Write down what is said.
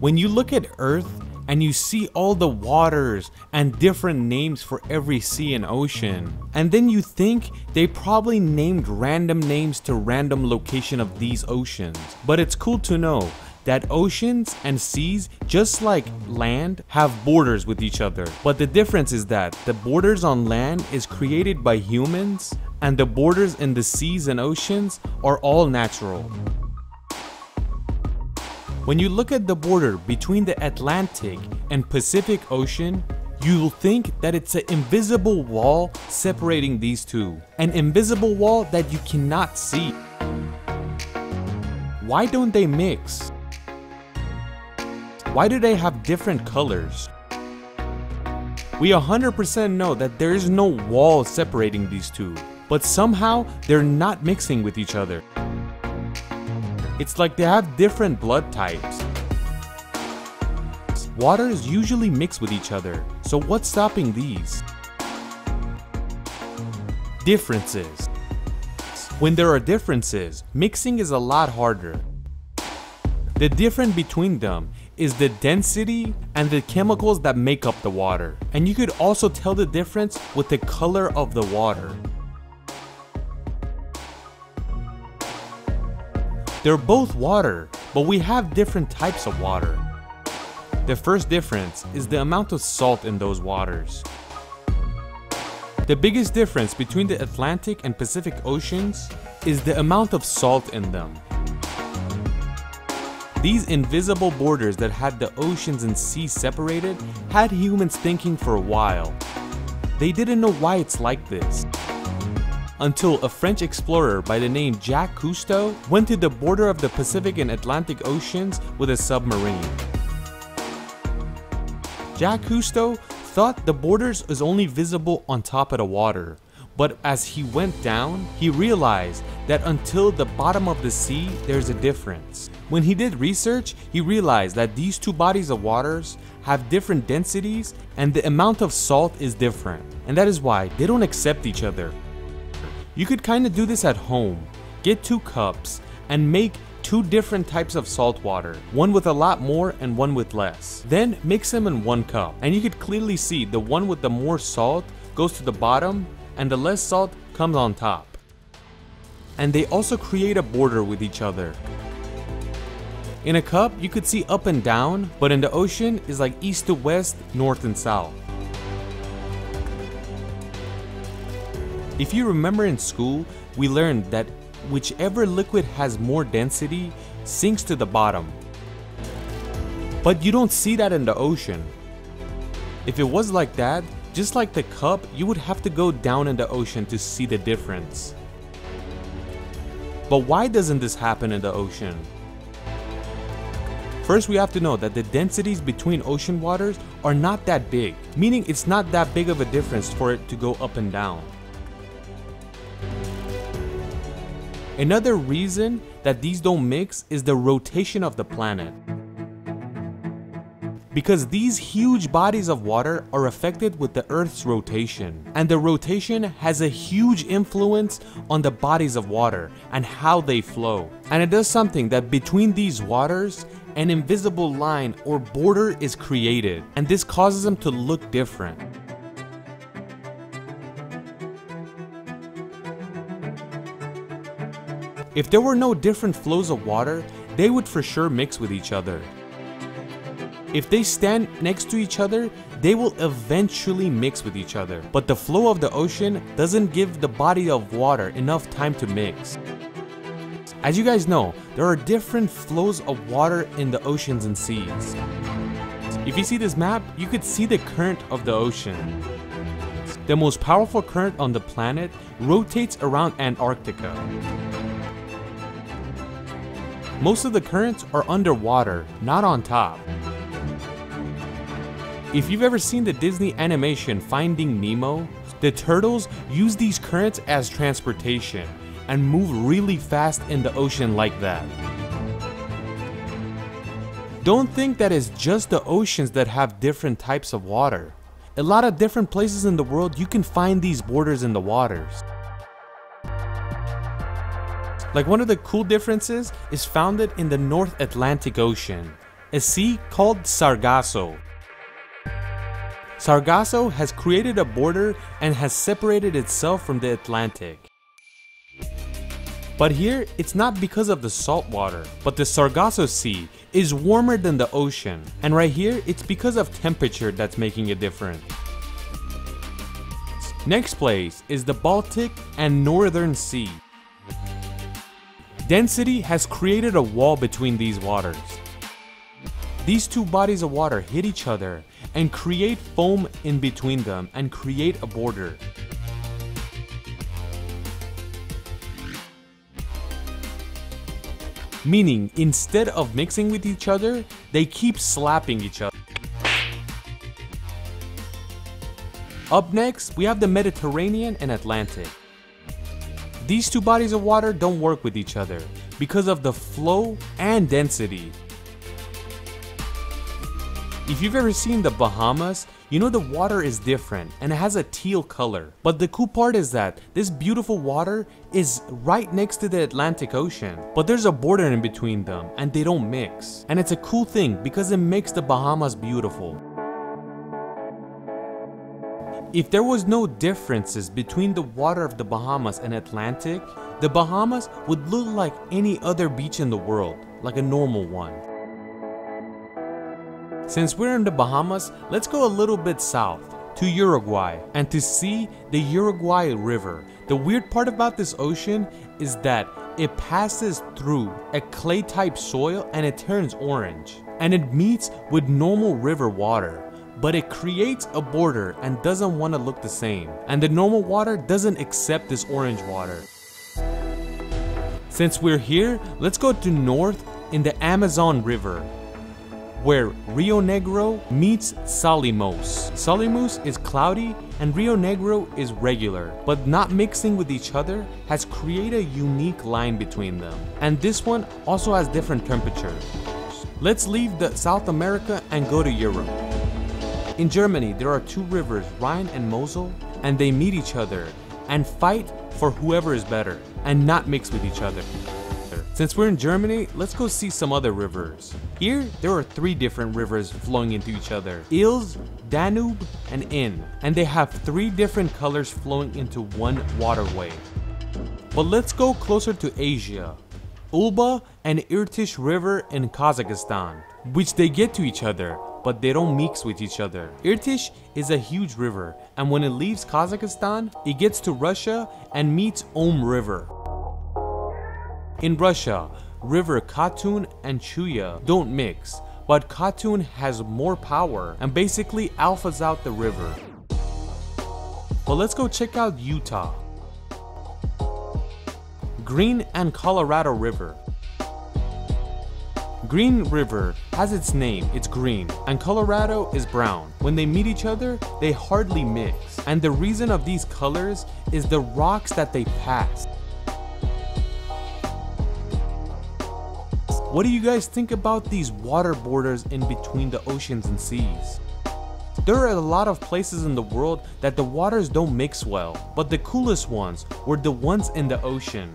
When you look at Earth and you see all the waters and different names for every sea and ocean, and then you think they probably named random names to random location of these oceans. But it's cool to know that oceans and seas, just like land, have borders with each other. But the difference is that the borders on land is created by humans and the borders in the seas and oceans are all natural. When you look at the border between the Atlantic and Pacific Ocean, you'll think that it's an invisible wall separating these two. An invisible wall that you cannot see. Why don't they mix? Why do they have different colors? We 100% know that there is no wall separating these two, but somehow they're not mixing with each other. It's like they have different blood types. Water is usually mixed with each other, so what's stopping these? Differences. When there are differences, mixing is a lot harder. The difference between them is the density and the chemicals that make up the water. And you could also tell the difference with the color of the water. They're both water, but we have different types of water. The first difference is the amount of salt in those waters. The biggest difference between the Atlantic and Pacific Oceans is the amount of salt in them. These invisible borders that had the oceans and seas separated had humans thinking for a while. They didn't know why it's like this. Until a French explorer by the name Jacques Cousteau went to the border of the Pacific and Atlantic Oceans with a submarine. Jacques Cousteau thought the borders is only visible on top of the water, but as he went down, he realized that until the bottom of the sea, there's a difference. When he did research, he realized that these two bodies of waters have different densities and the amount of salt is different. And that is why they don't accept each other. You could kind of do this at home. Get two cups and make two different types of salt water, one with a lot more and one with less. Then mix them in one cup and you could clearly see the one with the more salt goes to the bottom and the less salt comes on top. And they also create a border with each other. In a cup, you could see up and down, but in the ocean is like east to west, north and south. If you remember in school, we learned that whichever liquid has more density sinks to the bottom. But you don't see that in the ocean. If it was like that, just like the cup, you would have to go down in the ocean to see the difference. But why doesn't this happen in the ocean? First we have to know that the densities between ocean waters are not that big, meaning it's not that big of a difference for it to go up and down. Another reason that these don't mix is the rotation of the planet because these huge bodies of water are affected with the Earth's rotation. And the rotation has a huge influence on the bodies of water and how they flow. And it does something that between these waters, an invisible line or border is created, and this causes them to look different. If there were no different flows of water, they would for sure mix with each other. If they stand next to each other, they will eventually mix with each other. But the flow of the ocean doesn't give the body of water enough time to mix. As you guys know, there are different flows of water in the oceans and seas. If you see this map, you could see the current of the ocean. The most powerful current on the planet rotates around Antarctica. Most of the currents are underwater, not on top. If you've ever seen the Disney animation Finding Nemo, the turtles use these currents as transportation and move really fast in the ocean like that. Don't think that it's just the oceans that have different types of water. A lot of different places in the world you can find these borders in the waters. Like one of the cool differences is founded in the North Atlantic Ocean. a sea called Sargasso. Sargasso has created a border and has separated itself from the Atlantic. But here, it's not because of the salt water, but the Sargasso Sea is warmer than the ocean. And right here, it's because of temperature that's making it different. Next place is the Baltic and Northern Sea. Density has created a wall between these waters. These two bodies of water hit each other and create foam in between them and create a border. Meaning, instead of mixing with each other, they keep slapping each other. Up next, we have the Mediterranean and Atlantic. These two bodies of water don't work with each other because of the flow and density. If you've ever seen the Bahamas, you know the water is different and it has a teal color. But the cool part is that this beautiful water is right next to the Atlantic Ocean. But there's a border in between them and they don't mix. And it's a cool thing because it makes the Bahamas beautiful. If there was no differences between the water of the Bahamas and Atlantic, the Bahamas would look like any other beach in the world, like a normal one. Since we're in the Bahamas, let's go a little bit south to Uruguay and to see the Uruguay River. The weird part about this ocean is that it passes through a clay type soil and it turns orange and it meets with normal river water but it creates a border and doesn't want to look the same and the normal water doesn't accept this orange water. Since we're here, let's go to north in the Amazon River where Rio Negro meets Solimões. Solimões is cloudy and Rio Negro is regular, but not mixing with each other has created a unique line between them. And this one also has different temperatures. Let's leave the South America and go to Europe. In Germany, there are two rivers, Rhine and Mosel, and they meet each other and fight for whoever is better and not mix with each other. Since we're in Germany, let's go see some other rivers. Here, there are three different rivers flowing into each other. Ilz, Danube, and Inn. And they have three different colors flowing into one waterway. But let's go closer to Asia. Ulba and Irtysh River in Kazakhstan, which they get to each other, but they don't mix with each other. Irtysh is a huge river, and when it leaves Kazakhstan, it gets to Russia and meets Om River. In Russia, river Katun and Chuya don't mix, but Katun has more power and basically alphas out the river. But let's go check out Utah. Green and Colorado River. Green River has its name, it's green, and Colorado is brown. When they meet each other, they hardly mix. And the reason of these colors is the rocks that they pass. What do you guys think about these water borders in between the oceans and seas? There are a lot of places in the world that the waters don't mix well, but the coolest ones were the ones in the ocean.